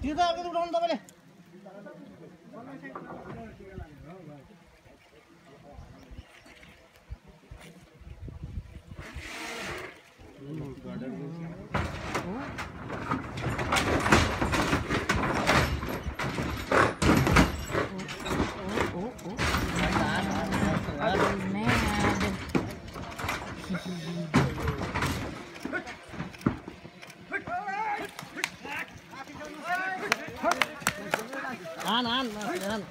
त्यो त अलिकति उठाउनु तपाईँले आन आन आन